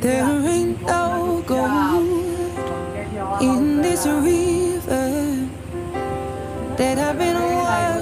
There ain't no gold in this river that I've been wild.